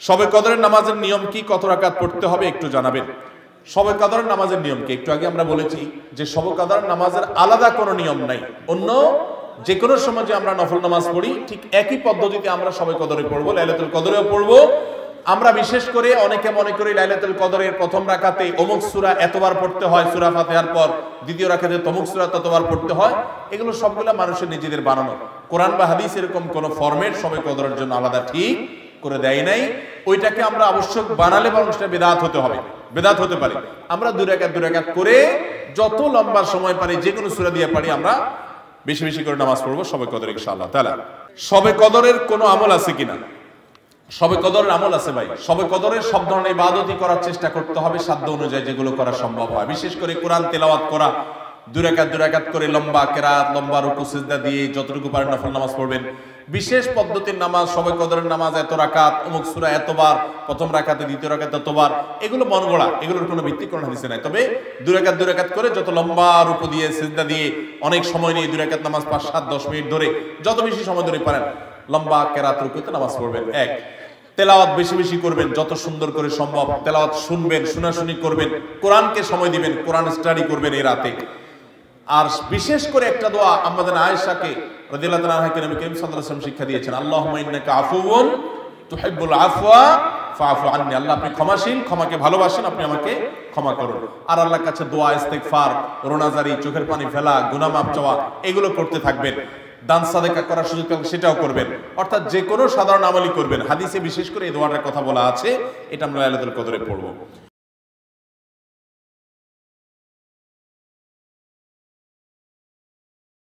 সবে কদরের নামাজের নিয়ম কি? কত রাকাত পড়তে হবে? একটু জানাবেন। সবে কদরের নামাজের নিয়ম কি? একটু আগে আমরা বলেছি যে সবে কদরের নামাজের আলাদা কোনো নিয়ম নাই। অন্য যে কোনো সময় যে আমরা নফল নামাজ পড়ি, ঠিক একই পদ্ধতিতে আমরা সবে কদরে পড়ব, লাইলাতুল কদরেও পড়ব। আমরা বিশেষ করে অনেকে মনে করি লাইলাতুল কদরের প্রথম রাকাতে অমুক সূরা এতবার পড়তে হয়, সূরা ফাতিহার পর দ্বিতীয় রাকাতে তমুক সূরা ততবার পড়তে হয়। এগুলো সবগুলো মানুষের নিজেদের বানানো। কোরআন বা হাদিস এরকম কোনো ফরম্যাট সবে কদরের জন্য আলাদা, ঠিক করে দেয় নাই, ওইটাকে আমরা আবশ্যক বানালে বরং সেটা বেদাত হতে হবে, বেদাত হতে পারে। আমরা দু রেখাত দু রেখাত করে যত লম্বা সময় পারি যে কোনো সূরা দিয়ে পারি, আমরা বেশি বেশি করে নামাজ পড়ব, সবে কদর ইনশাআল্লাহ। তাআলা সবে কদরের কোনো আমল আছে কিনা? সবে কদরের আমল আছে ভাই। সবে কদরের সব ধরনের ইবাদতই করার চেষ্টা করতে হবে, সাধ্য অনুযায়ী যেগুলো করা সম্ভব হয়। বিশেষ করে কোরআন তেলাওয়াত করা দুরাকাত দুরাকাত করে লম্বা কেরাত, লম্বা রুকু, সিজদা দিয়ে যতটুকু পারেন নফল নামাজ পড়বেন। বিশেষ পদ্ধতির নামাজ, সবে কদরের নামাজ এত রাকাত, অমুক সূরা এতবার, প্রথম রাকাতে, দ্বিতীয় রাকাতে এতবার, এগুলো মন গড়া, এগুলোর কোনো ভিত্তি কোনো হাদিসে নাই। তবে দুরাকাত দুরাকাত করে যত লম্বা রুকু দিয়ে, সিজদা দিয়ে অনেক সময় নিয়ে দুরাকাত নামাজ পাঁচ, সাত, দশ মিনিট ধরে, যত বেশি সময় ধরে পারেন, লম্বা কেরাত রুকুতে নামাজ পড়বেন। এক, তেলাওয়াত বেশি বেশি করবেন, যত সুন্দর করে সম্ভব। তেলাওয়াত শুনবেন, শোনাশুনি করবেন, কোরআনকে সময় দিবেন, কোরআন স্টাডি করবেন এই রাতে। আর বিশেষ করে একটা দোয়া আমাদের আয়েশাকে রাদিয়াল্লাহু তাআলা আনহাকে নবী করিম সাল্লাল্লাহু আলাইহি শিক্ষা দিয়েছেন, আল্লাহুম্মা ইন্নাকা আফুউন তুহিব্বুল আফওয়া ফাআফু আননি। আল্লাহ, আপনি ক্ষমাশীল, ক্ষমাকে ভালোবাসেন, আপনি আমাকে ক্ষমা করুন। আর আল্লাহর কাছে দোয়া, ইস্তেগফার, রোনাজারি, চোখের পানি ফেলা, গুনাহ মাফ চাওয়া, এগুলো করতে থাকবেন। দান, সাদেকা করার সুযোগ পেলে সেটাও করবেন। অর্থাৎ যে কোনো সাধারণ আমলই করবেন। হাদিসে বিশেষ করে এই দোয়াটার কথা বলা আছে, এটা আমরা লাইলাতুল কদরে পড়ব।